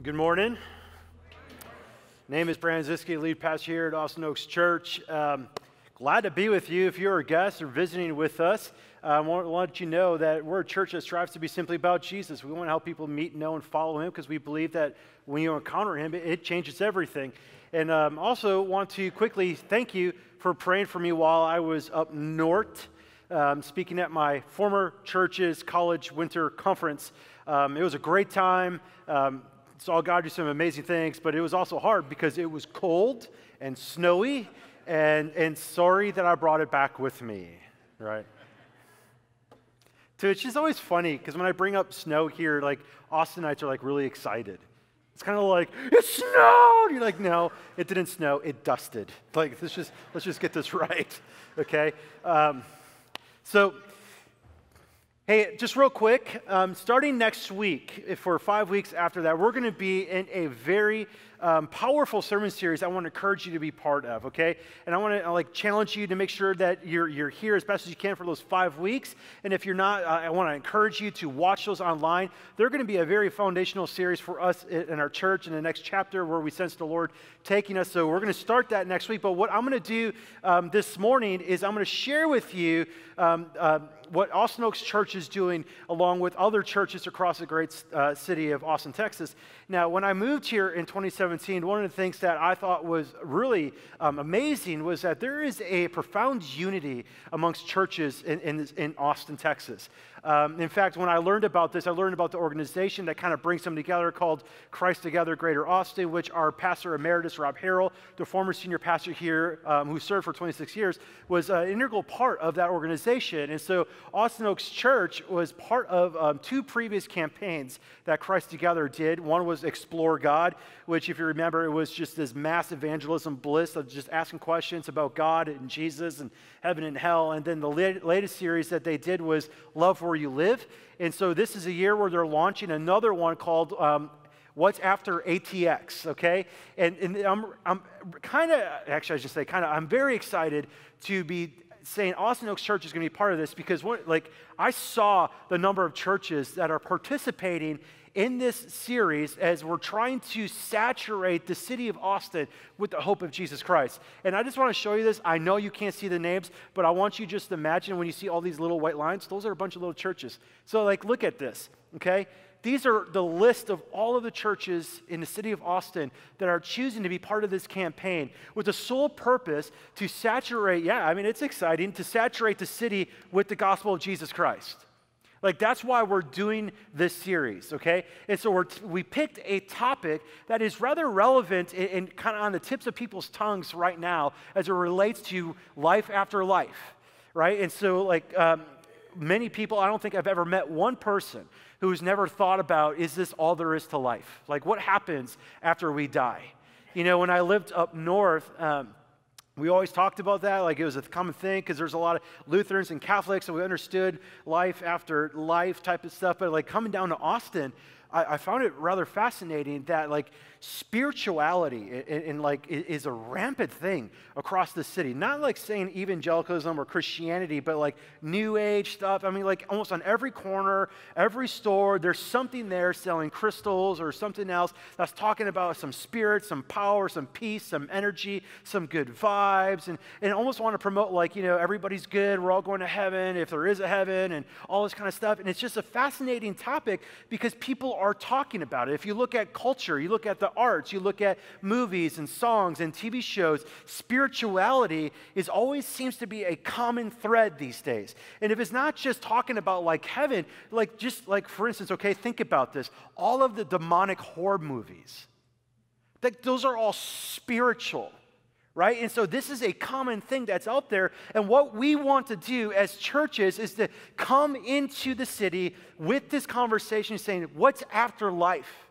Good morning. Name is Brandon Ziski, lead pastor here at Austin Oaks Church. Um, glad to be with you. If you're a guest or visiting with us, uh, I want to let you know that we're a church that strives to be simply about Jesus. We want to help people meet, know, and follow Him because we believe that when you encounter Him, it, it changes everything. And um, also want to quickly thank you for praying for me while I was up north. Um, speaking at my former church's college winter conference. Um, it was a great time. Um, saw God do some amazing things, but it was also hard because it was cold and snowy, and, and sorry that I brought it back with me, right? So it's just always funny because when I bring up snow here, like Austinites are like really excited. It's kind of like it snowed. You're like, no, it didn't snow. It dusted. Like let's just let's just get this right, okay? Um, so Hey, just real quick, um, starting next week, for five weeks after that, we're going to be in a very um, powerful sermon series I want to encourage you to be part of, okay? And I want to like challenge you to make sure that you're, you're here as best as you can for those five weeks. And if you're not, uh, I want to encourage you to watch those online. They're going to be a very foundational series for us in our church in the next chapter where we sense the Lord taking us. So we're going to start that next week. But what I'm going to do um, this morning is I'm going to share with you um, uh, what Austin Oaks Church is doing along with other churches across the great uh, city of Austin, Texas. Now, when I moved here in 2017, one of the things that I thought was really um, amazing was that there is a profound unity amongst churches in, in, in Austin, Texas. Um, in fact, when I learned about this, I learned about the organization that kind of brings them together called Christ Together Greater Austin, which our pastor emeritus, Rob Harrell, the former senior pastor here um, who served for 26 years, was an integral part of that organization. And so Austin Oaks Church was part of um, two previous campaigns that Christ Together did. One was Explore God, which, if you remember, it was just this mass evangelism bliss of just asking questions about God and Jesus and heaven and hell. And then the latest series that they did was Love Where You Live. And so this is a year where they're launching another one called um, What's After ATX, okay? And, and I'm, I'm kind of, actually, I should say, kind of, I'm very excited to be saying Austin Oaks Church is going to be part of this because, what, like, I saw the number of churches that are participating in this series as we're trying to saturate the city of Austin with the hope of Jesus Christ. And I just want to show you this. I know you can't see the names, but I want you just to imagine when you see all these little white lines, those are a bunch of little churches. So, like, look at this, okay? These are the list of all of the churches in the city of Austin that are choosing to be part of this campaign with the sole purpose to saturate, yeah, I mean, it's exciting, to saturate the city with the gospel of Jesus Christ. Like, that's why we're doing this series, okay? And so we're, we picked a topic that is rather relevant and, and kind of on the tips of people's tongues right now as it relates to life after life, right? And so, like, um, many people, I don't think I've ever met one person who's never thought about is this all there is to life? Like, what happens after we die? You know, when I lived up north, um, we always talked about that like it was a common thing because there's a lot of Lutherans and Catholics, and we understood life after life type of stuff. But like coming down to Austin, I, I found it rather fascinating that like spirituality and, like is a rampant thing across the city. Not like saying evangelicalism or Christianity, but like new age stuff. I mean, like almost on every corner, every store, there's something there selling crystals or something else that's talking about some spirit, some power, some peace, some energy, some good vibes, and, and almost want to promote like, you know, everybody's good, we're all going to heaven if there is a heaven and all this kind of stuff. And it's just a fascinating topic because people are talking about it. If you look at culture, you look at the arts, you look at movies and songs and TV shows, spirituality is always seems to be a common thread these days. And if it's not just talking about like heaven, like just like for instance, okay, think about this. All of the demonic horror movies, that those are all spiritual right? And so this is a common thing that's out there. And what we want to do as churches is to come into the city with this conversation saying, what's after life?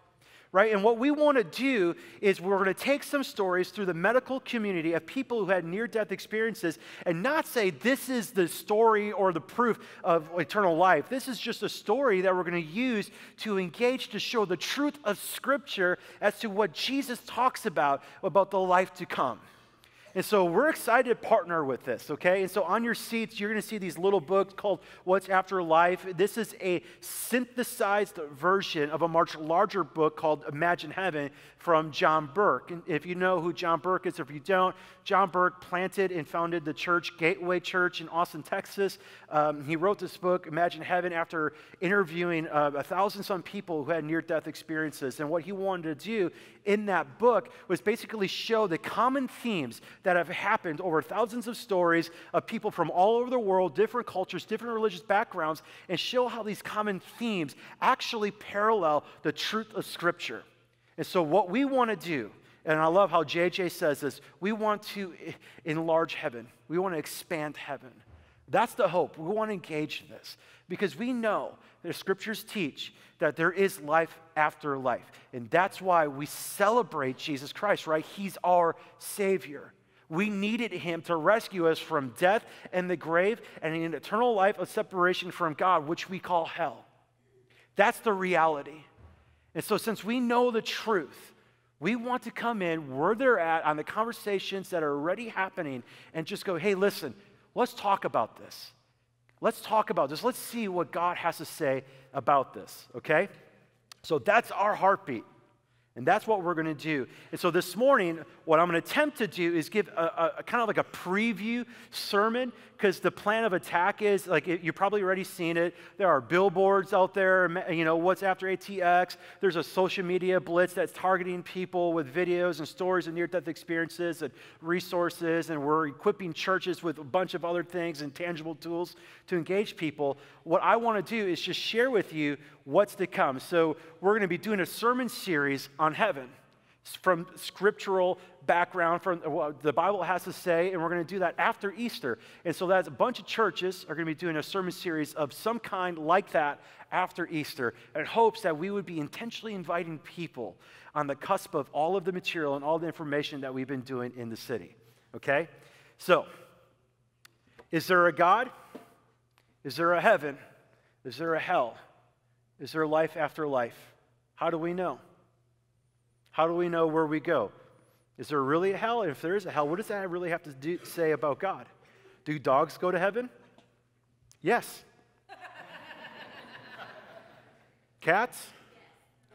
right? And what we want to do is we're going to take some stories through the medical community of people who had near death experiences and not say this is the story or the proof of eternal life. This is just a story that we're going to use to engage to show the truth of Scripture as to what Jesus talks about, about the life to come. And so we're excited to partner with this, okay? And so on your seats, you're going to see these little books called What's After Life. This is a synthesized version of a much larger book called Imagine Heaven from John Burke. And if you know who John Burke is, or if you don't, John Burke planted and founded the church Gateway Church in Austin, Texas. Um, he wrote this book, Imagine Heaven, after interviewing uh, a thousand some people who had near death experiences. And what he wanted to do in that book was basically show the common themes that have happened over thousands of stories of people from all over the world, different cultures, different religious backgrounds, and show how these common themes actually parallel the truth of Scripture. And so, what we want to do, and I love how JJ says this, we want to enlarge heaven, we want to expand heaven. That's the hope. We want to engage this because we know the scriptures teach that there is life after life. And that's why we celebrate Jesus Christ, right? He's our Savior. We needed him to rescue us from death and the grave and an eternal life of separation from God, which we call hell. That's the reality. And so, since we know the truth, we want to come in where they're at on the conversations that are already happening and just go, hey, listen, let's talk about this. Let's talk about this. Let's see what God has to say about this, okay? So that's our heartbeat. And that's what we're going to do. And so this morning, what I'm going to attempt to do is give a, a, a kind of like a preview sermon because the plan of attack is like you've probably already seen it. There are billboards out there, you know, what's after ATX. There's a social media blitz that's targeting people with videos and stories of near death experiences and resources. And we're equipping churches with a bunch of other things and tangible tools to engage people. What I want to do is just share with you what's to come. So, we're going to be doing a sermon series on heaven from scriptural background from what the Bible has to say, and we're going to do that after Easter. And so that's a bunch of churches are going to be doing a sermon series of some kind like that after Easter, in hopes that we would be intentionally inviting people on the cusp of all of the material and all the information that we've been doing in the city. Okay? So, is there a God? Is there a heaven? Is there a hell? Is there life after life? How do we know? How do we know where we go? Is there really a hell? And if there is a hell, what does that really have to do, say about God? Do dogs go to heaven? Yes. Cats?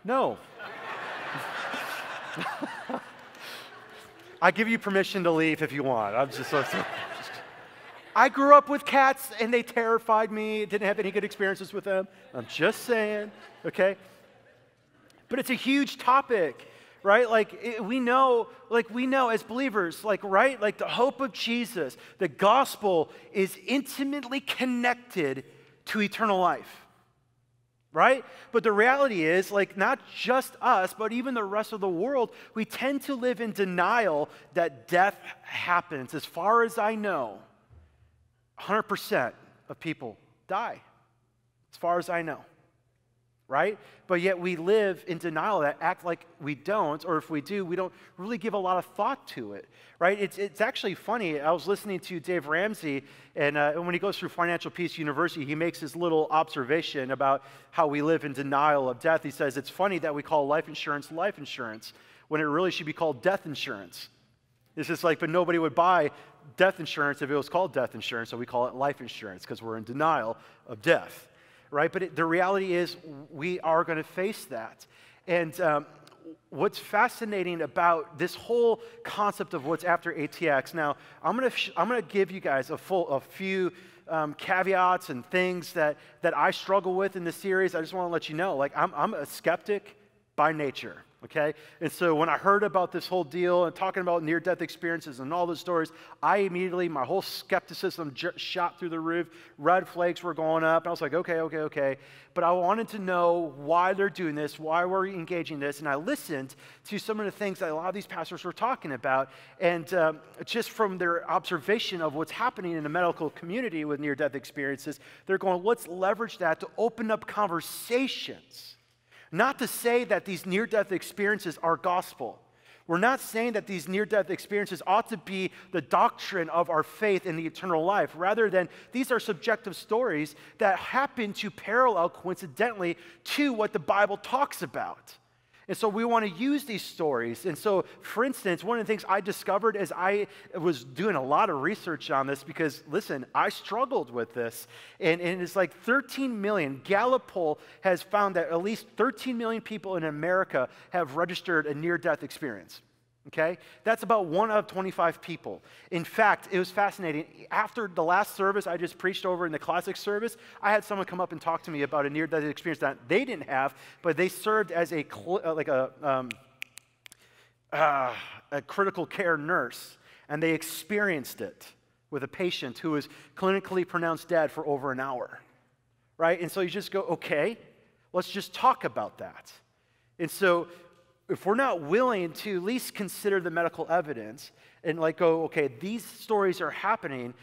No. I give you permission to leave if you want. I'm just so. I grew up with cats and they terrified me. Didn't have any good experiences with them. I'm just saying, okay? But it's a huge topic, right? Like it, we know, like we know as believers, like right, like the hope of Jesus, the gospel is intimately connected to eternal life. Right? But the reality is, like, not just us, but even the rest of the world, we tend to live in denial that death happens. As far as I know, 100% of people die, as far as I know. Right? But yet we live in denial that act like we don't, or if we do, we don't really give a lot of thought to it. Right? It's, it's actually funny. I was listening to Dave Ramsey, and, uh, when he goes through Financial Peace University, he makes this little observation about how we live in denial of death. He says it's funny that we call life insurance life insurance when it really should be called death insurance. It's just like, but nobody would buy death insurance if it was called death insurance, so we call it life insurance because we're in denial of death, right? But it, the reality is, we are going to face that. And um, what's fascinating about this whole concept of what's after ATX, now, I'm going to sh- I'm going to give you guys a full, a few. Um, caveats and things that, that I struggle with in the series. I just want to let you know, like, I'm, I'm a skeptic by nature okay? And so when I heard about this whole deal and talking about near death experiences and all those stories, I immediately, my whole skepticism j- shot through the roof. Red flakes were going up. And I was like, okay, okay, okay. But I wanted to know why they're doing this, why we're engaging this. And I listened to some of the things that a lot of these pastors were talking about. And um, just from their observation of what's happening in the medical community with near death experiences, they're going, let's leverage that to open up conversations not to say that these near death experiences are gospel. We're not saying that these near death experiences ought to be the doctrine of our faith in the eternal life. Rather than these are subjective stories that happen to parallel coincidentally to what the Bible talks about. And so we want to use these stories. And so, for instance, one of the things I discovered as I was doing a lot of research on this, because listen, I struggled with this. And, and it's like 13 million. Gallup poll has found that at least 13 million people in America have registered a near death experience. Okay? That's about one of 25 people. In fact, it was fascinating. After the last service I just preached over in the classic service, I had someone come up and talk to me about a near death experience that they didn't have, but they served as a, uh, like a, um, uh, a critical care nurse, and they experienced it with a patient who was clinically pronounced dead for over an hour. Right? And so you just go, okay, let's just talk about that. And so if we're not willing to at least consider the medical evidence and like go, okay, these stories are happening,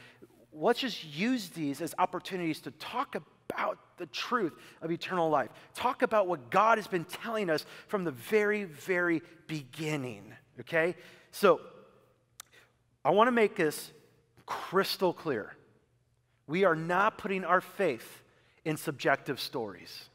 let's just use these as opportunities to talk about the truth of eternal life. Talk about what God has been telling us from the very, very beginning. Okay? So, I want to make this crystal clear. We are not putting our faith in subjective stories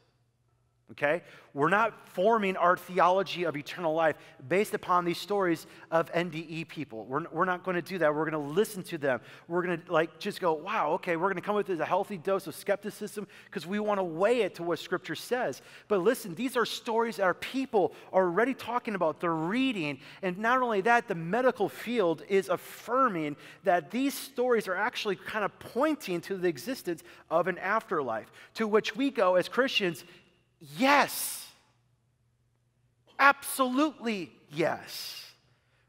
okay? We're not forming our theology of eternal life based upon these stories of NDE people. We're, we're not going to do that. We're going to listen to them. We're going to like just go, wow, okay, we're going to come with a healthy dose of skepticism because we want to weigh it to what Scripture says. But listen, these are stories that our people are already talking about. They're reading. And not only that, the medical field is affirming that these stories are actually kind of pointing to the existence of an afterlife, to which we go as Christians, Yes. Absolutely yes.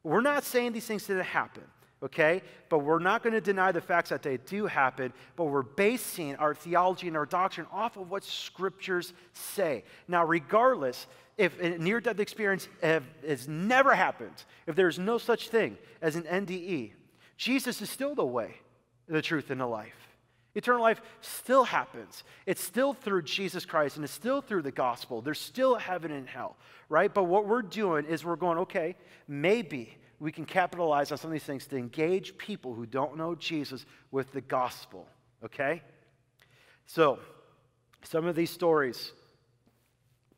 We're not saying these things didn't happen, okay? But we're not going to deny the facts that they do happen, but we're basing our theology and our doctrine off of what scriptures say. Now, regardless, if a near death experience has never happened, if there's no such thing as an NDE, Jesus is still the way, the truth, and the life. Eternal life still happens. It's still through Jesus Christ and it's still through the gospel. There's still heaven and hell, right? But what we're doing is we're going, okay, maybe we can capitalize on some of these things to engage people who don't know Jesus with the gospel, okay? So, some of these stories,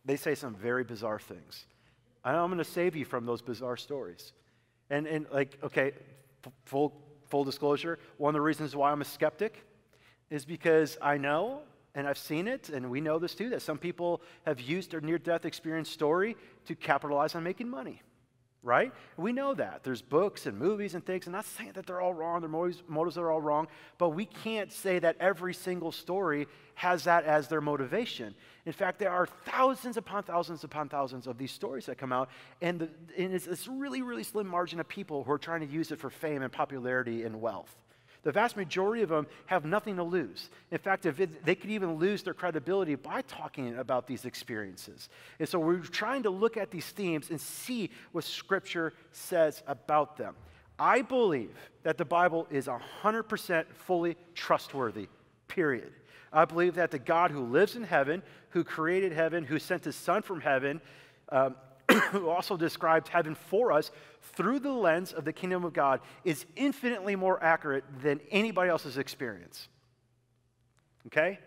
they say some very bizarre things. I'm going to save you from those bizarre stories. And, and like, okay, full, full disclosure, one of the reasons why I'm a skeptic is because I know, and I've seen it, and we know this too, that some people have used their near death experience story to capitalize on making money, right? We know that. There's books and movies and things. And I'm not saying that they're all wrong, their motives, motives are all wrong, but we can't say that every single story has that as their motivation. In fact, there are thousands upon thousands upon thousands of these stories that come out, and, the, and it's this really, really slim margin of people who are trying to use it for fame and popularity and wealth. The vast majority of them have nothing to lose. In fact, it, they could even lose their credibility by talking about these experiences. And so we're trying to look at these themes and see what Scripture says about them. I believe that the Bible is 100% fully trustworthy, period. I believe that the God who lives in heaven, who created heaven, who sent his Son from heaven, um, who also described heaven for us through the lens of the kingdom of God, is infinitely more accurate than anybody else's experience. Okay?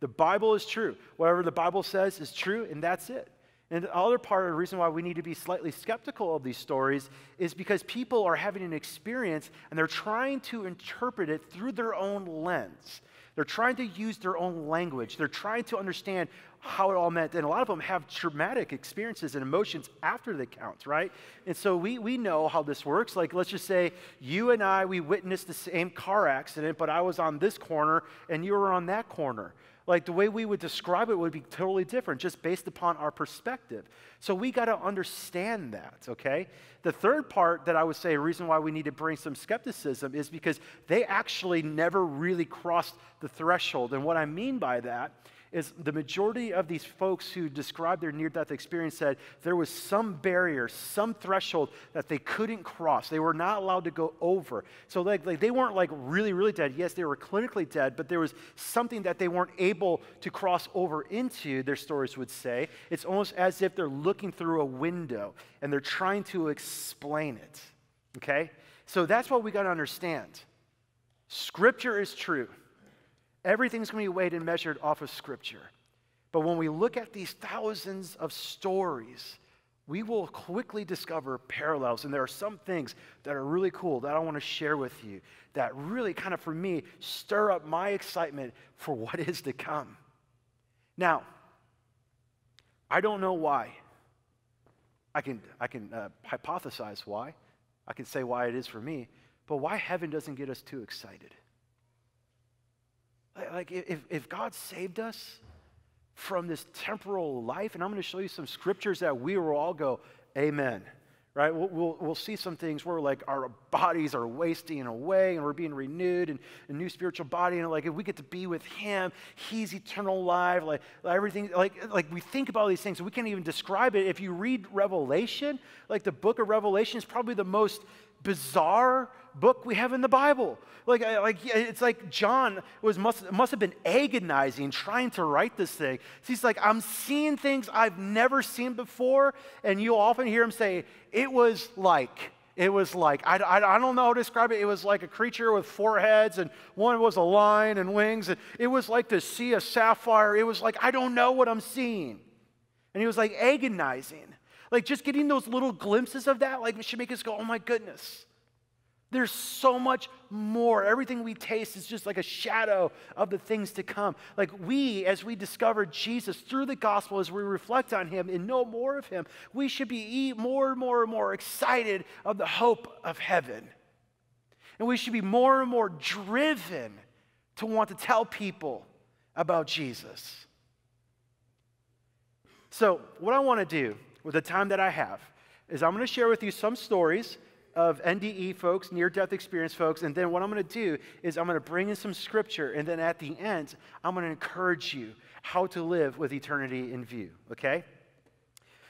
The Bible is true. Whatever the Bible says is true, and that's it. And the other part of the reason why we need to be slightly skeptical of these stories is because people are having an experience and they're trying to interpret it through their own lens. They're trying to use their own language. They're trying to understand how it all meant. And a lot of them have traumatic experiences and emotions after the count, right? And so we, we know how this works. Like, let's just say you and I, we witnessed the same car accident, but I was on this corner and you were on that corner. Like, the way we would describe it would be totally different just based upon our perspective. So we got to understand that, okay? The third part that I would say, a reason why we need to bring some skepticism is because they actually never really crossed the threshold. And what I mean by that is the majority of these folks who described their near death experience said there was some barrier, some threshold that they couldn't cross. They were not allowed to go over. So, like, like they weren't like really, really dead. Yes, they were clinically dead, but there was something that they weren't able to cross over into, their stories would say. It's almost as if they're looking through a window and they're trying to explain it. Okay? So, that's what we got to understand. Scripture is true. Everything's going to be weighed and measured off of Scripture. But when we look at these thousands of stories, we will quickly discover parallels. And there are some things that are really cool that I want to share with you that really kind of, for me, stir up my excitement for what is to come. Now, I don't know why. I can, I can uh, hypothesize why. I can say why it is for me. But why heaven doesn't get us too excited? Like, if, if God saved us, from this temporal life. And I'm going to show you some scriptures that we will all go, Amen. Right? We'll, we'll, we'll see some things where like our bodies are wasting away and we're being renewed and a new spiritual body. And like if we get to be with Him, He's eternal life. Like everything, like, like we think about all these things we can't even describe it. If you read Revelation, like the book of Revelation is probably the most bizarre book we have in the Bible. Like, like it's like John was must, must have been agonizing trying to write this thing. So he's like, I'm seeing things I've never seen before, and you'll often hear him say, "It was like." It was like, I, I, I, don't know how to describe it. It was like a creature with four heads, and one was a lion and wings. And it was like to see a sapphire. It was like, I don't know what I'm seeing. And he was like agonizing. Like just getting those little glimpses of that, like it should make us go, oh my goodness. There's so much more. Everything we taste is just like a shadow of the things to come. Like we, as we discover Jesus through the gospel, as we reflect on him and know more of him, we should be more and more and more excited of the hope of heaven. And we should be more and more driven to want to tell people about Jesus. So, what I want to do with the time that I have is I'm going to share with you some stories of NDE folks, near death experience folks. And then what I'm going to do is I'm going to bring in some scripture. And then at the end, I'm going to encourage you how to live with eternity in view, okay?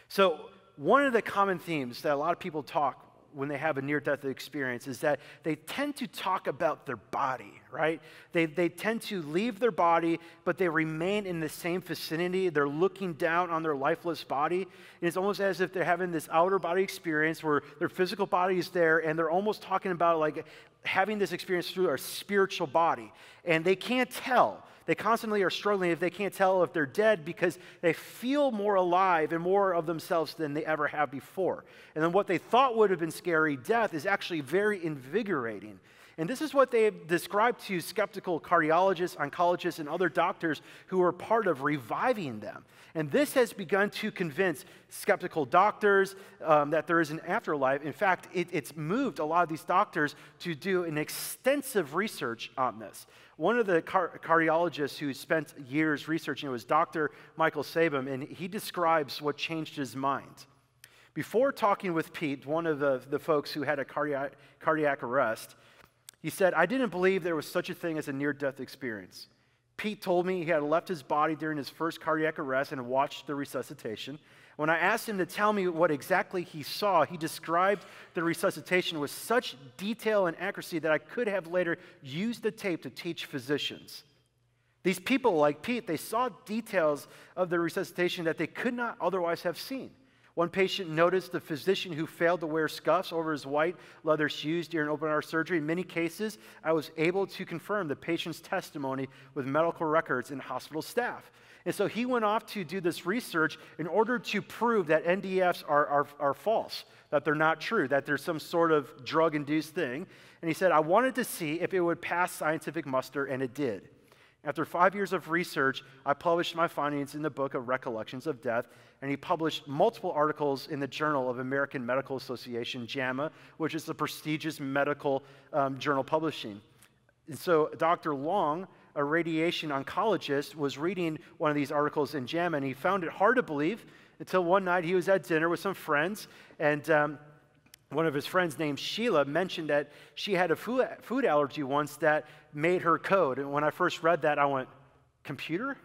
So, one of the common themes that a lot of people talk when they have a near death experience is that they tend to talk about their body, right? They, they tend to leave their body, but they remain in the same vicinity. They're looking down on their lifeless body. And it's almost as if they're having this outer body experience where their physical body is there, and they're almost talking about like having this experience through our spiritual body. And they can't tell they constantly are struggling if they can't tell if they're dead because they feel more alive and more of themselves than they ever have before. And then what they thought would have been scary, death, is actually very invigorating. And this is what they described to skeptical cardiologists, oncologists, and other doctors who are part of reviving them. And this has begun to convince skeptical doctors um, that there is an afterlife. In fact, it, it's moved a lot of these doctors to do an extensive research on this. One of the car- cardiologists who spent years researching it was Dr. Michael Sabom, and he describes what changed his mind. Before talking with Pete, one of the, the folks who had a cardiac, cardiac arrest, he said, I didn't believe there was such a thing as a near death experience. Pete told me he had left his body during his first cardiac arrest and watched the resuscitation. When I asked him to tell me what exactly he saw, he described the resuscitation with such detail and accuracy that I could have later used the tape to teach physicians. These people, like Pete, they saw details of the resuscitation that they could not otherwise have seen. One patient noticed the physician who failed to wear scuffs over his white leather shoes during open heart surgery. In many cases, I was able to confirm the patient's testimony with medical records and hospital staff. And so he went off to do this research in order to prove that NDEs are, are, are false, that they're not true, that there's some sort of drug induced thing. And he said, I wanted to see if it would pass scientific muster, and it did. After five years of research, I published my findings in the book of Recollections of Death, and he published multiple articles in the Journal of American Medical Association, JAMA, which is a prestigious medical um, journal publishing. And so Dr. Long a radiation oncologist, was reading one of these articles in JAMA, and he found it hard to believe until one night he was at dinner with some friends, and um, one of his friends named Sheila mentioned that she had a food, food allergy once that made her code. And when I first read that, I went, computer?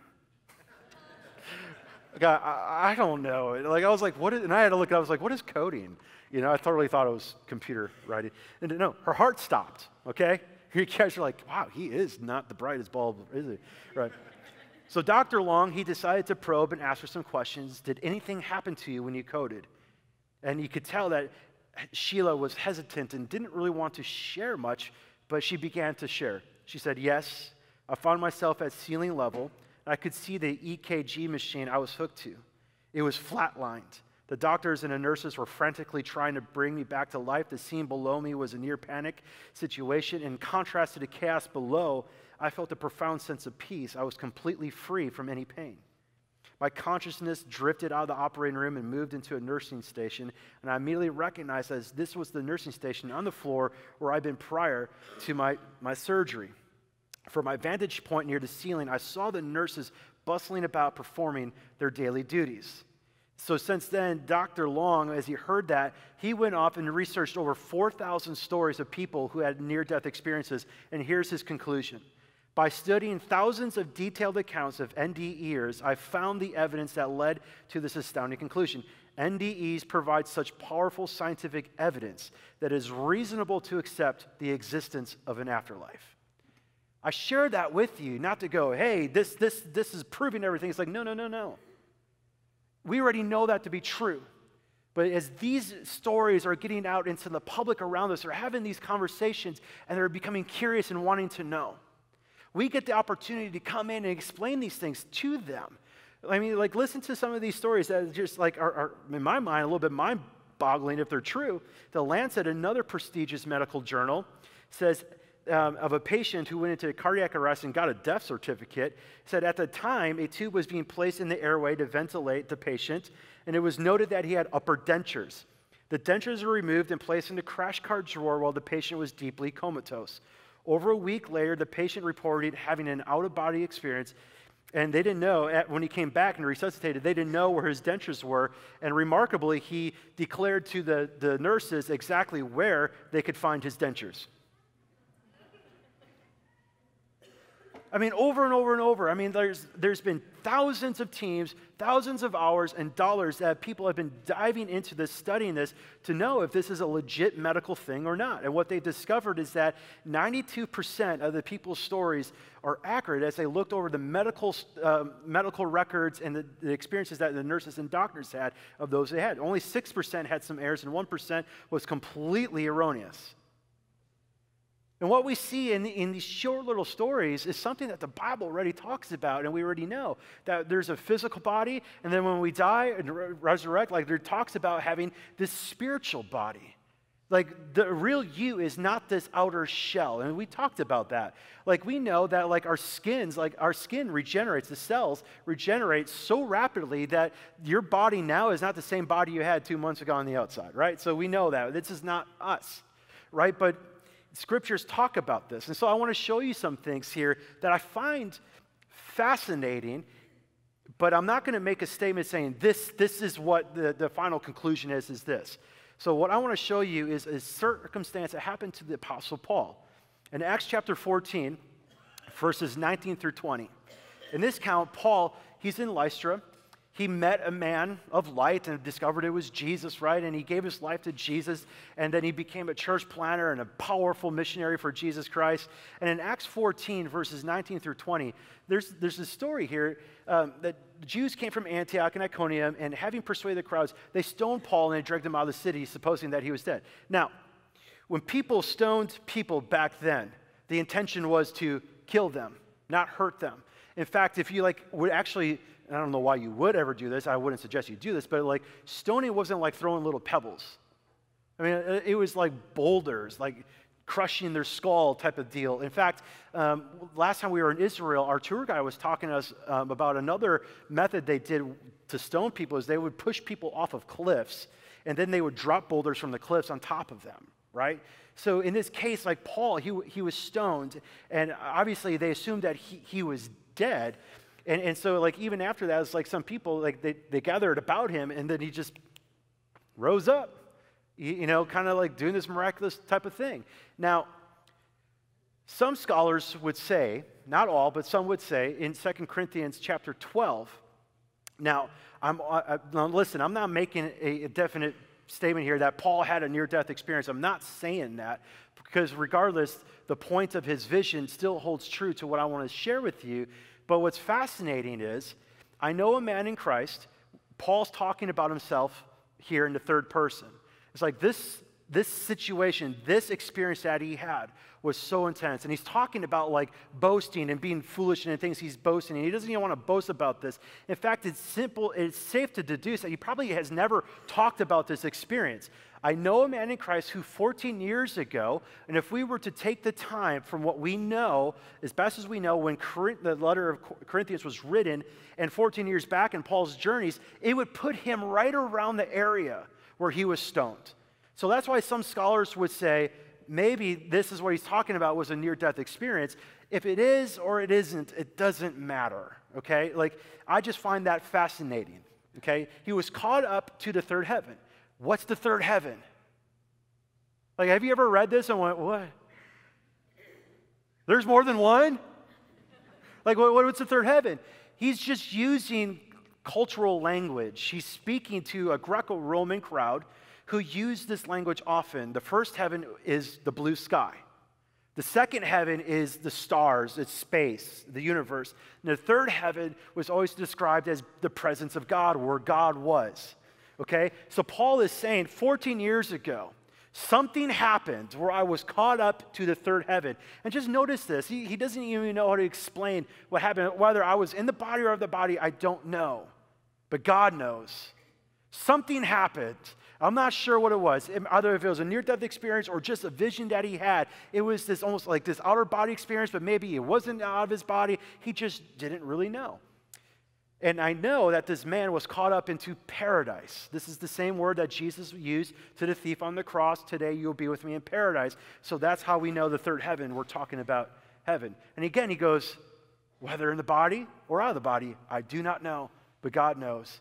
God, I, I, don't know. Like I was like, what is, and I had to look. I was like, what is coding? You know, I totally thought it was computer writing. And no, her heart stopped. Okay, you guys are like, wow, he is not the brightest bulb, is he? Right. So Dr. Long, he decided to probe and ask her some questions. Did anything happen to you when you coded? And you could tell that Sheila was hesitant and didn't really want to share much, but she began to share. She said, Yes, I found myself at ceiling level. and I could see the EKG machine I was hooked to. It was flatlined. The doctors and the nurses were frantically trying to bring me back to life. The scene below me was a near panic situation. In contrast to the chaos below, I felt a profound sense of peace. I was completely free from any pain. My consciousness drifted out of the operating room and moved into a nursing station, and I immediately recognized as this was the nursing station on the floor where I'd been prior to my, my surgery. From my vantage point near the ceiling, I saw the nurses bustling about performing their daily duties. So, since then, Dr. Long, as he heard that, he went off and researched over 4,000 stories of people who had near death experiences. And here's his conclusion By studying thousands of detailed accounts of NDEers, I found the evidence that led to this astounding conclusion. NDEs provide such powerful scientific evidence that it is reasonable to accept the existence of an afterlife. I share that with you, not to go, hey, this, this, this is proving everything. It's like, no, no, no, no. We already know that to be true. But as these stories are getting out into the public around us, they're having these conversations and they're becoming curious and wanting to know. We get the opportunity to come in and explain these things to them. I mean, like, listen to some of these stories that just like are, are in my mind, a little bit mind boggling if they're true. The Lancet, another prestigious medical journal, says um, of a patient who went into cardiac arrest and got a death certificate said at the time a tube was being placed in the airway to ventilate the patient, and it was noted that he had upper dentures. The dentures were removed and placed in the crash cart drawer while the patient was deeply comatose. Over a week later, the patient reported having an out of body experience, and they didn't know, when he came back and resuscitated, they didn't know where his dentures were. And remarkably, he declared to the, the nurses exactly where they could find his dentures. I mean, over and over and over. I mean, there's, there's been thousands of teams, thousands of hours, and dollars that people have been diving into this, studying this, to know if this is a legit medical thing or not. And what they discovered is that 92% of the people's stories are accurate as they looked over the medical, uh, medical records and the, the experiences that the nurses and doctors had of those they had. Only 6% had some errors, and 1% was completely erroneous. And what we see in, in these short little stories is something that the Bible already talks about, and we already know that there's a physical body, and then when we die and re- resurrect, like there talks about having this spiritual body. Like the real you is not this outer shell, and we talked about that. Like we know that like our skins, like our skin regenerates, the cells regenerate so rapidly that your body now is not the same body you had two months ago on the outside, right? So we know that this is not us, right? But scriptures talk about this. And so I want to show you some things here that I find fascinating, but I'm not going to make a statement saying this, this is what the, the final conclusion is, is this. So what I want to show you is a circumstance that happened to the Apostle Paul. In Acts chapter 14, verses 19 through 20. In this count, Paul, he's in Lystra he met a man of light and discovered it was Jesus, right? And he gave his life to Jesus, and then he became a church planter and a powerful missionary for Jesus Christ. And in Acts 14, verses 19 through 20, there's, there's a story here um, that the Jews came from Antioch and Iconium, and having persuaded the crowds, they stoned Paul and they dragged him out of the city, supposing that he was dead. Now, when people stoned people back then, the intention was to kill them, not hurt them. In fact, if you like would actually I don't know why you would ever do this. I wouldn't suggest you do this, but like stoning wasn't like throwing little pebbles. I mean, it was like boulders, like crushing their skull type of deal. In fact, um, last time we were in Israel, our tour guide was talking to us um, about another method they did to stone people is they would push people off of cliffs and then they would drop boulders from the cliffs on top of them, right? So in this case, like Paul, he, he was stoned, and obviously they assumed that he, he was dead. And, and so, like, even after that, it's like some people, like, they, they gathered about him, and then he just rose up, you, know, kind of like doing this miraculous type of thing. Now, some scholars would say, not all, but some would say in 2 Corinthians chapter 12, now, I'm, I, now listen, I'm not making a, a definite statement here that Paul had a near death experience. I'm not saying that because, regardless, the point of his vision still holds true to what I want to share with you but what's fascinating is, I know a man in Christ. Paul's talking about himself here in the third person. It's like this, this situation, this experience that he had was so intense. And he's talking about like boasting and being foolish and things he's boasting. And he doesn't even want to boast about this. In fact, it's simple, it's safe to deduce that he probably has never talked about this experience. I know a man in Christ who 14 years ago, and if we were to take the time from what we know, as best as we know, when the letter of Corinthians was written, and 14 years back in Paul's journeys, it would put him right around the area where he was stoned. So that's why some scholars would say maybe this is what he's talking about was a near death experience. If it is or it isn't, it doesn't matter, okay? Like, I just find that fascinating, okay? He was caught up to the third heaven. What's the third heaven? Like, have you ever read this and went, what? There's more than one? Like, what, what's the third heaven? He's just using cultural language. He's speaking to a Greco Roman crowd who used this language often. The first heaven is the blue sky. The second heaven is the stars, it's space, the universe. And the third heaven was always described as the presence of God, where God was. Okay? So Paul is saying 14 years ago, something happened where I was caught up to the third heaven. And just notice this. He, he doesn't even know how to explain what happened. Whether I was in the body or of the body, I don't know. But God knows. Something happened. I'm not sure what it was. Either if it was a near death experience or just a vision that he had. It was this almost like this outer body experience, but maybe it wasn't out of his body. He just didn't really know. And I know that this man was caught up into paradise. This is the same word that Jesus used to the thief on the cross. Today you'll be with me in paradise. So that's how we know the third heaven. We're talking about heaven. And again, he goes, whether in the body or out of the body, I do not know, but God knows.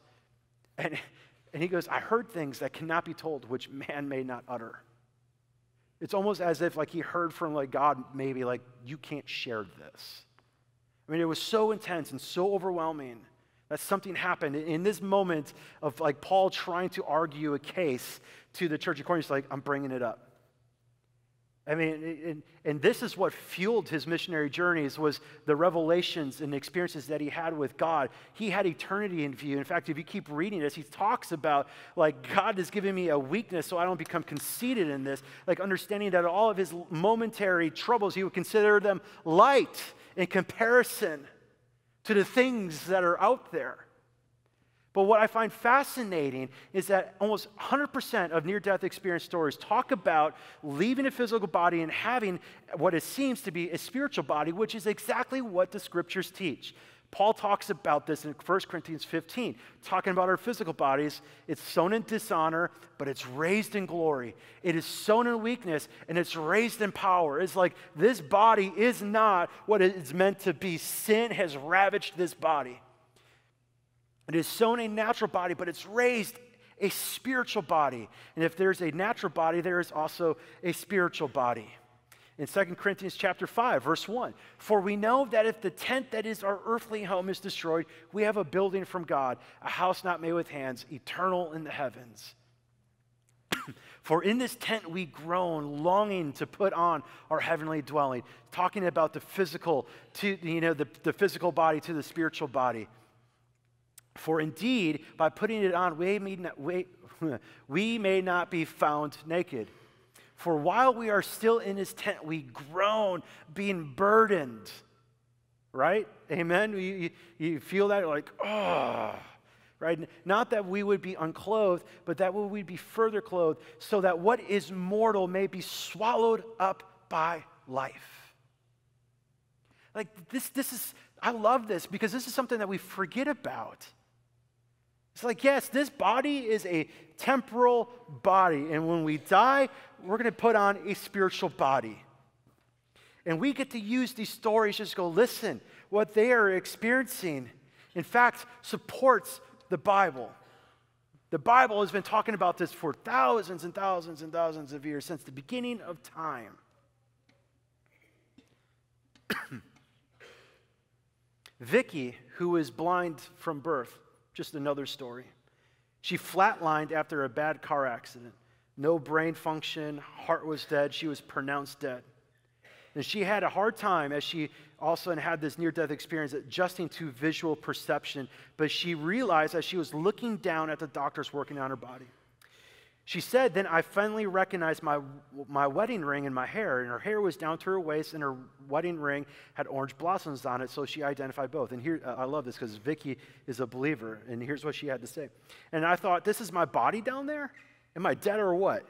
And, and he goes, I heard things that cannot be told, which man may not utter. It's almost as if like he heard from like God, maybe like, you can't share this. I mean, it was so intense and so overwhelming that something happened in this moment of like Paul trying to argue a case to the church of Corinth. He's like, I'm bringing it up. I mean, and, and, this is what fueled his missionary journeys was the revelations and experiences that he had with God. He had eternity in view. In fact, if you keep reading this, he talks about like God has given me a weakness so I don't become conceited in this, like understanding that all of his momentary troubles, he would consider them light in comparison to the things that are out there. But what I find fascinating is that almost 100% of near death experience stories talk about leaving a physical body and having what it seems to be a spiritual body, which is exactly what the scriptures teach. Paul talks about this in 1 Corinthians 15, talking about our physical bodies. It's sown in dishonor, but it's raised in glory. It is sown in weakness, and it's raised in power. It's like this body is not what it's meant to be. Sin has ravaged this body. It is sown a natural body, but it's raised a spiritual body. And if there's a natural body, there is also a spiritual body in 2 Corinthians chapter 5 verse 1 for we know that if the tent that is our earthly home is destroyed we have a building from God a house not made with hands eternal in the heavens. For in this tent we groan longing to put on our heavenly dwelling talking about the physical to you know the, the physical body to the spiritual body. For indeed by putting it on we may not, we, we may not be found naked for while we are still in his tent, we groan, being burdened. Right? Amen? You, you, you feel that? Like, oh, right? Not that we would be unclothed, but that we would be further clothed, so that what is mortal may be swallowed up by life. Like, this, this is, I love this because this is something that we forget about. It's like, yes, this body is a temporal body. And when we die, we're going to put on a spiritual body. And we get to use these stories just go, listen, what they are experiencing, in fact, supports the Bible. The Bible has been talking about this for thousands and thousands and thousands of years, since the beginning of time. Vicky, who is blind from birth, just another story. She flatlined after a bad car accident. No brain function, heart was dead. She was pronounced dead. And she had a hard time as she also had this near death experience adjusting to visual perception. But she realized as she was looking down at the doctors working on her body, She said, Then I finally recognized my, my wedding ring in my hair, and her hair was down to her waist, and her wedding ring had orange blossoms on it, so she identified both. And here, uh, I love this because Vicky is a believer, and here's what she had to say. And I thought, This is my body down there? Am I dead or what?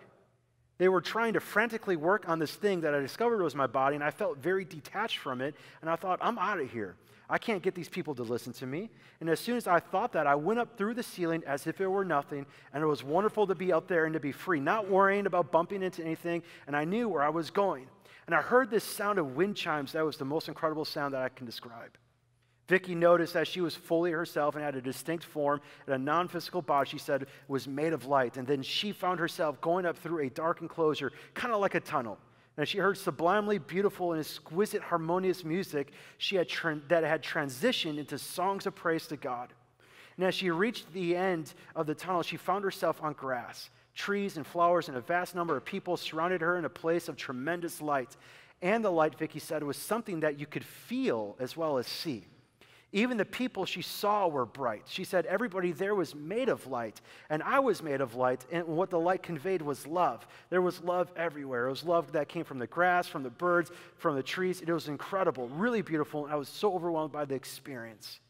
They were trying to frantically work on this thing that I discovered was my body, and I felt very detached from it, and I thought, I'm out of here. I can't get these people to listen to me. And as soon as I thought that, I went up through the ceiling as if it were nothing. And it was wonderful to be up there and to be free, not worrying about bumping into anything. And I knew where I was going. And I heard this sound of wind chimes. That was the most incredible sound that I can describe. Vicky noticed that she was fully herself and had a distinct form and a non physical body, she said, was made of light. And then she found herself going up through a dark enclosure, kind of like a tunnel. And she heard sublimely beautiful and exquisite harmonious music she had tra- that had transitioned into songs of praise to God. And as she reached the end of the tunnel, she found herself on grass. Trees and flowers and a vast number of people surrounded her in a place of tremendous light. And the light, Vicky said, was something that you could feel as well as see. Even the people she saw were bright. She said everybody there was made of light, and I was made of light, and what the light conveyed was love. There was love everywhere. It was love that came from the grass, from the birds, from the trees. It was incredible, really beautiful, and I was so overwhelmed by the experience.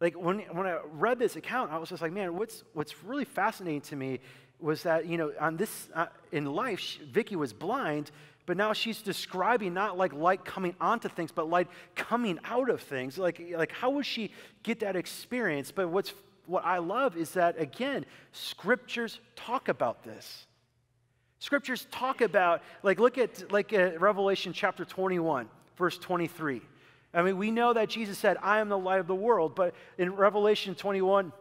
Like when, when I read this account, I was just like, man, what's, what's really fascinating to me was that, you know, on this, uh, in life, she, Vicky was blind, but now she's describing not like light coming onto things, but light coming out of things. Like, like how would she get that experience? But what's what I love is that again, scriptures talk about this. Scriptures talk about, like, look at like uh, Revelation chapter 21, verse 23. I mean, we know that Jesus said, I am the light of the world, but in Revelation 21,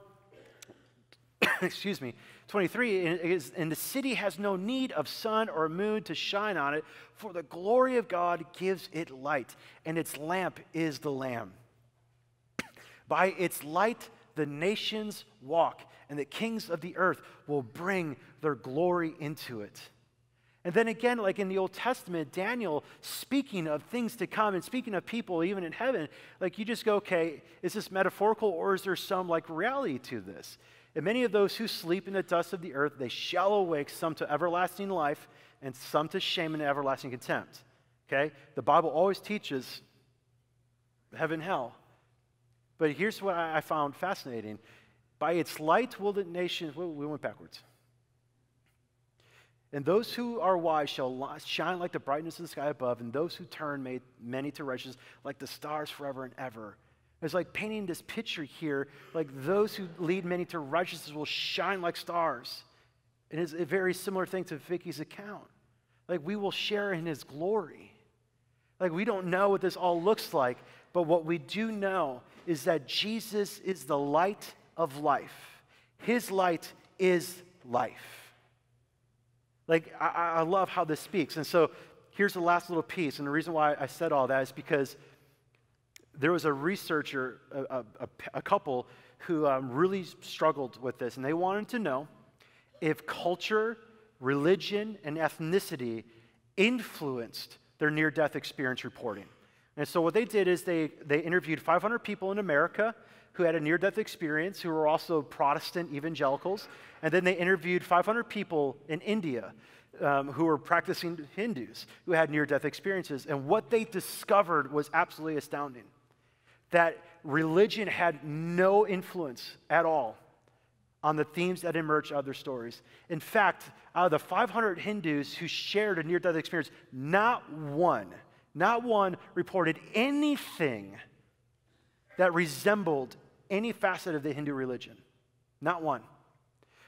excuse me, 23 is, and the city has no need of sun or moon to shine on it, for the glory of God gives it light, and its lamp is the Lamb. By its light, the nations walk, and the kings of the earth will bring their glory into it. And then again, like in the Old Testament, Daniel speaking of things to come and speaking of people even in heaven, like you just go, okay, is this metaphorical or is there some like reality to this? And many of those who sleep in the dust of the earth, they shall awake, some to everlasting life, and some to shame and everlasting contempt. Okay? The Bible always teaches heaven, hell. But here's what I found fascinating. By its light will the nations, we went backwards. And those who are wise shall shine like the brightness of the sky above, and those who turn made many to righteousness like the stars forever and ever. It's like painting this picture here, like those who lead many to righteousness will shine like stars. And It is a very similar thing to Vicky's account. Like we will share in his glory. Like we don't know what this all looks like, but what we do know is that Jesus is the light of life. His light is life. Like I, I love how this speaks. And so here's the last little piece. And the reason why I said all that is because there was a researcher, a, a, a couple, who um, really struggled with this, and they wanted to know if culture, religion, and ethnicity influenced their near death experience reporting. And so, what they did is they, they interviewed 500 people in America who had a near death experience, who were also Protestant evangelicals, and then they interviewed 500 people in India um, who were practicing Hindus who had near death experiences. And what they discovered was absolutely astounding that religion had no influence at all on the themes that emerged out of their stories. In fact, out of the 500 Hindus who shared a near death experience, not one, not one reported anything that resembled any facet of the Hindu religion. Not one.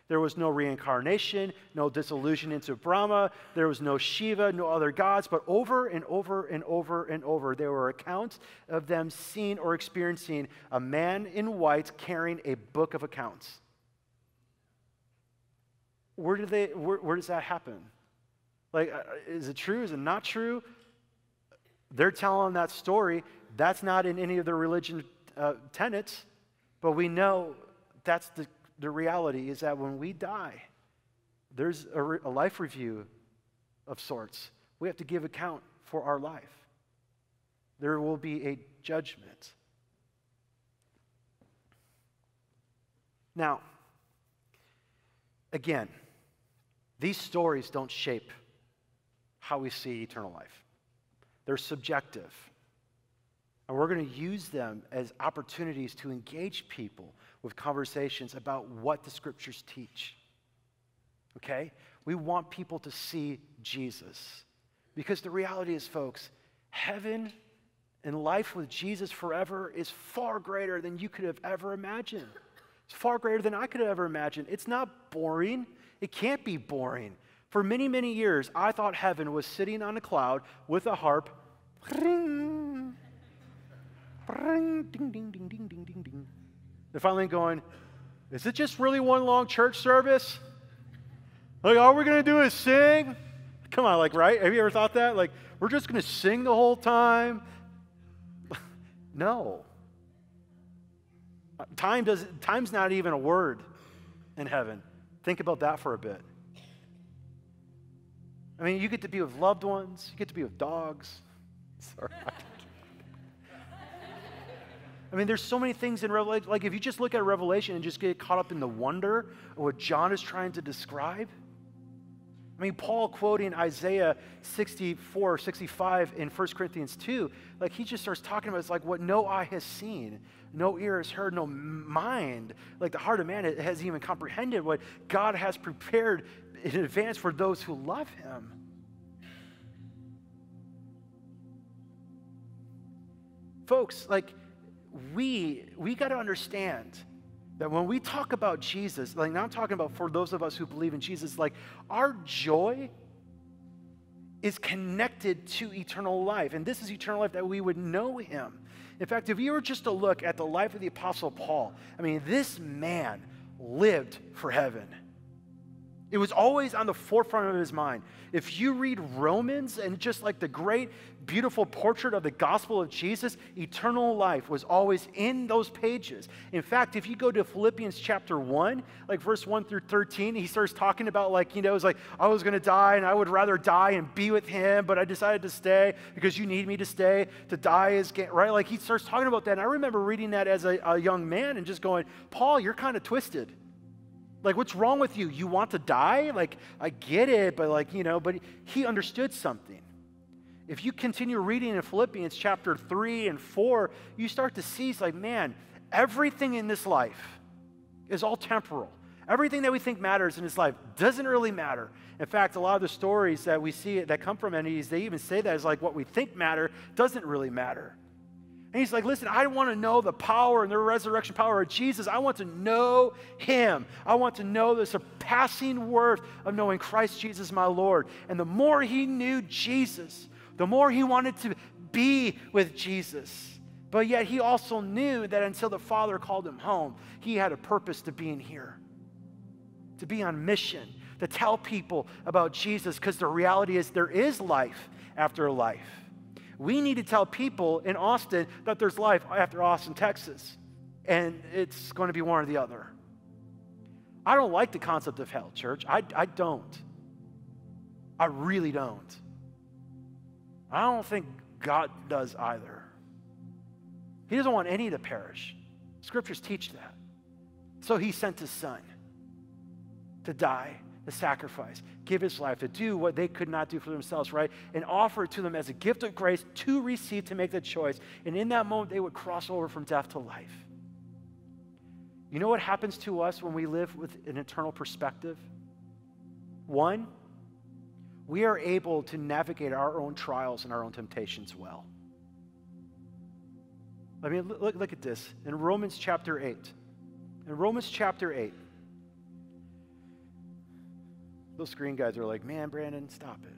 There was no reincarnation, no disillusion into Brahma, there was no Shiva, no other gods, but over and over and over and over, there were accounts of them seeing or experiencing a man in white carrying a book of accounts. Where, do they, where, where does that happen? Like, uh, is it true? Is it not true? They're telling that story. That's not in any of their religion uh, tenets, but we know that's the the reality is that when we die, there's a, re- a life review of sorts. We have to give account for our life. There will be a judgment. Now, again, These stories don't shape how we see eternal life, they're subjective. And we're going to use them as opportunities to engage people with conversations about what the scriptures teach. Okay? We want people to see Jesus. Because the reality is, folks, heaven and life with Jesus forever is far greater than you could have ever imagined. It's far greater than I could have ever imagined. It's not boring. It can't be boring. For many, many years, I thought heaven was sitting on a cloud with a harp. Ring, ring, ding, ding, ding, ding, ding, ding, ding. They're finally going, is it just really one long church service? Like, all we're going to do is sing? Come on, like, right? Have you ever thought that? Like, we're just going to sing the whole time? no. Time does, time's not even a word in heaven. Think about that for a bit. I mean, you get to be with loved ones, you get to be with dogs. Sorry. I mean, there's so many things in Revelation. Like, if you just look at Revelation and just get caught up in the wonder of what John is trying to describe. I mean, Paul quoting Isaiah 64, 65 in 1 Corinthians 2, like he just starts talking about it's like what no eye has seen, no ear has heard, no mind, like the heart of man has even comprehended what God has prepared in advance for those who love him. Folks, like we we got to understand that when we talk about Jesus, like now I'm talking about for those of us who believe in Jesus, like our joy is connected to eternal life. And this is eternal life that we would know him. In fact, if you were just to look at the life of the Apostle Paul, I mean, this man lived for heaven. It was always on the forefront of his mind. If you read Romans and just like the great, beautiful portrait of the gospel of Jesus, eternal life was always in those pages. In fact, if you go to Philippians chapter 1, like verse 1 through 13, he starts talking about, like, you know, it's like, I was going to die and I would rather die and be with him, but I decided to stay because you need me to stay. To die is, right? Like, he starts talking about that. And I remember reading that as a, a young man and just going, Paul, you're kind of twisted. Like, what's wrong with you? You want to die? Like, I get it, but like, you know, but he understood something. If you continue reading in Philippians chapter 3 and 4, you start to see, it's like, man, everything in this life is all temporal. Everything that we think matters in this life doesn't really matter. In fact, a lot of the stories that we see that come from NDEs, they even say that as like what we think matter doesn't really matter. And he's like, listen, I want to know the power and the resurrection power of Jesus. I want to know him. I want to know the surpassing worth of knowing Christ Jesus, my Lord. And the more he knew Jesus, the more he wanted to be with Jesus. But yet he also knew that until the Father called him home, he had a purpose to being here, to be on mission, to tell people about Jesus, because the reality is there is life after life. We need to tell people in Austin that there's life after Austin, Texas, and it's going to be one or the other. I don't like the concept of hell, church. I, I don't. I really don't. I don't think God does either. He doesn't want any to perish. Scriptures teach that. So he sent his son to die the sacrifice, give his life, to do what they could not do for themselves, right? And offer it to them as a gift of grace to receive, to make the choice. And in that moment, they would cross over from death to life. You know what happens to us when we live with an eternal perspective? One, we are able to navigate our own trials and our own temptations well. I mean, look, look at this in Romans chapter 8. In Romans chapter 8, those screen guys are like, man, Brandon, stop it.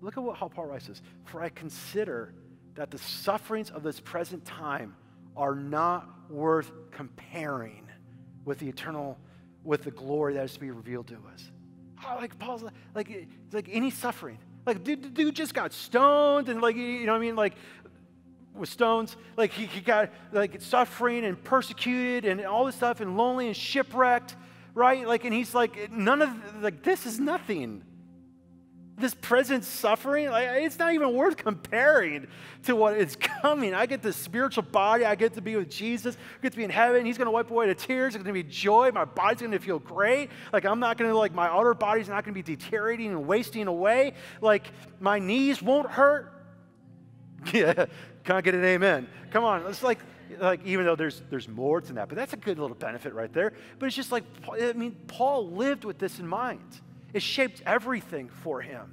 Look at what how Paul writes this. For I consider that the sufferings of this present time are not worth comparing with the eternal, with the glory that is to be revealed to us. Oh, like Paul's like, like any suffering. Like, dude, dude just got stoned and like, you know what I mean? Like, with stones. Like he, he got like suffering and persecuted and all this stuff and lonely and shipwrecked right? Like, and he's like, none of, like, this is nothing. this present suffering, like, it's not even worth comparing to what is coming. I get this spiritual body. I get to be with Jesus. I get to be in heaven. He's going to wipe away the tears. It's going to be joy. My body's going to feel great. Like I'm not going to like my outer body's not going to be deteriorating and wasting away. Like my knees won't hurt. Yeah, can I get an amen? Come on, it's like like even though there's there's more to that, but that's a good little benefit right there. But it's just like I mean, Paul lived with this in mind. It shaped everything for him.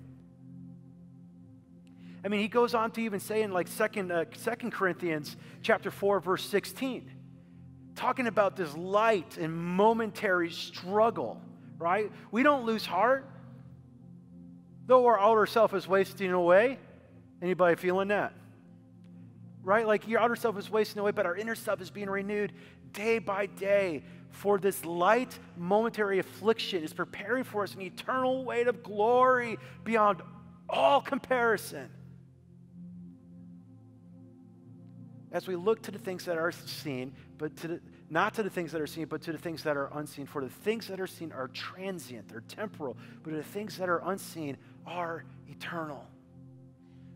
I mean, he goes on to even say in like second, uh, second Corinthians chapter 4, verse 16, talking about this light and momentary struggle, right? We don't lose heart. Though our outer self is wasting away. Anybody feeling that? Right? Like your outer self is wasting away, but our inner self is being renewed day by day for this light momentary affliction is preparing for us an eternal weight of glory beyond all comparison. As we look to the things that are seen, but to the, not to the things that are seen, but to the things that are unseen. For the things that are seen are transient, they're temporal, but the things that are unseen are eternal.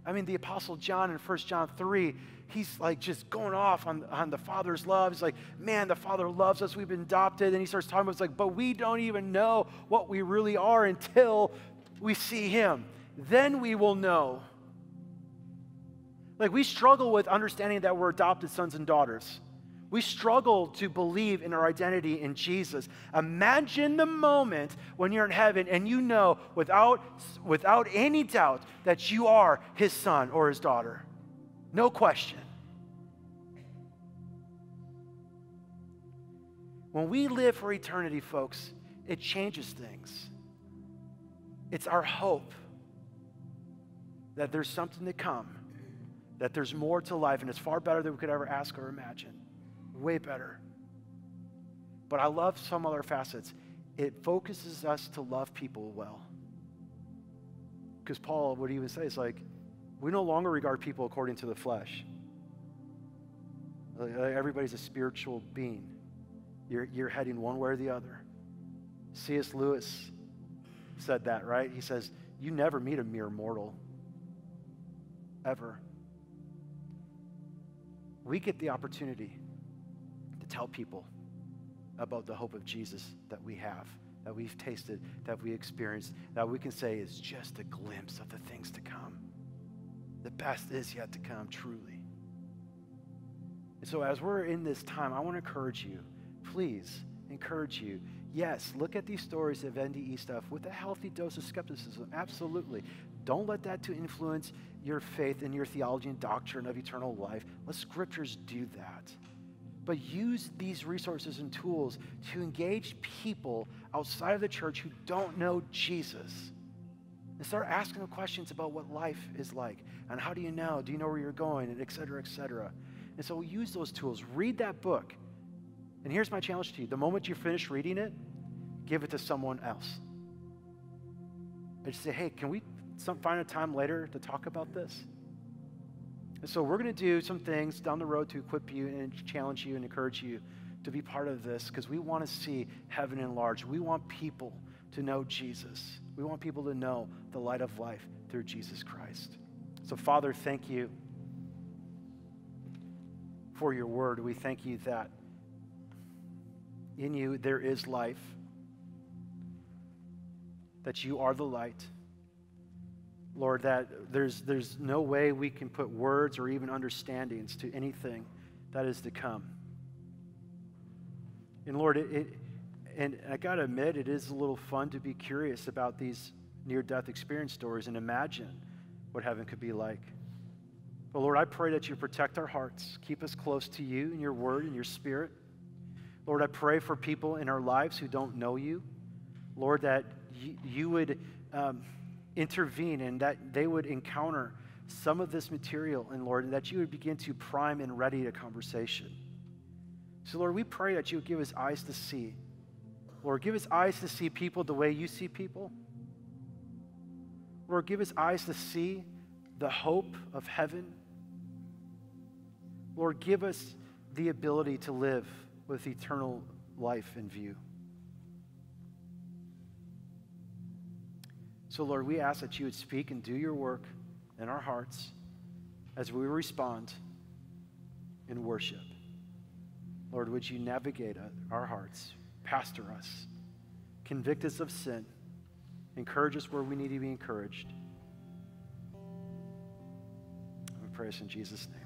I mean, the Apostle John in 1 John 3 he's like just going off on, on the Father's love. He's like, man, the Father loves us. We've been adopted. And he starts talking about, it's like, but we don't even know what we really are until we see him. Then we will know. Like, we struggle with understanding that we're adopted sons and daughters. We struggle to believe in our identity in Jesus. Imagine the moment when you're in heaven and you know without, without any doubt that you are his son or his daughter. No question. When we live for eternity, folks, it changes things. It's our hope that there's something to come, that there's more to life, and it's far better than we could ever ask or imagine. Way better. But I love some other facets. It focuses us to love people well. Because Paul would even say, it's like, we no longer regard people according to the flesh. Everybody's a spiritual being. You're, you're heading one way or the other. C.S. Lewis said that, right? He says, You never meet a mere mortal, ever. We get the opportunity tell people about the hope of Jesus that we have, that we've tasted, that we experienced, that we can say is just a glimpse of the things to come. The best is yet to come, truly. And so, as we're in this time, I want to encourage you, please encourage you. Yes, look at these stories of NDE stuff with a healthy dose of skepticism. Absolutely. Don't let that to influence your faith and your theology and doctrine of eternal life. Let scriptures do that. But use these resources and tools to engage people outside of the church who don't know Jesus and start asking them questions about what life is like and how do you know? Do you know where you're going? And et cetera, et cetera. And so use those tools. Read that book. And here's my challenge to you the moment you finish reading it, give it to someone else. And just say, hey, can we some, find a time later to talk about this? And so we're going to do some things down the road to equip you and challenge you and encourage you to be part of this because we want to see heaven enlarged. We want people to know Jesus. We want people to know the light of life through Jesus Christ. So, Father, thank you for your word. We thank you that in you there is life, that you are the light. Lord, that there's, there's no way we can put words or even understandings to anything that is to come. And Lord, it, it and I got to admit, it is a little fun to be curious about these near death experience stories and imagine what heaven could be like. But Lord, I pray that you protect our hearts, keep us close to you and your word and your spirit. Lord, I pray for people in our lives who don't know you. Lord, that you, you would um, intervene and that they would encounter some of this material, and Lord, and that you would begin to prime and ready a conversation. So, Lord, we pray that you would give us eyes to see Lord, give us eyes to see people the way you see people. Lord, give us eyes to see the hope of heaven. Lord, give us the ability to live with eternal life in view. So, Lord, we ask that you would speak and do your work in our hearts as we respond in worship. Lord, would you navigate our hearts, pastor us, convict us of sin, encourage us where we need to be encouraged. We pray this in Jesus' name.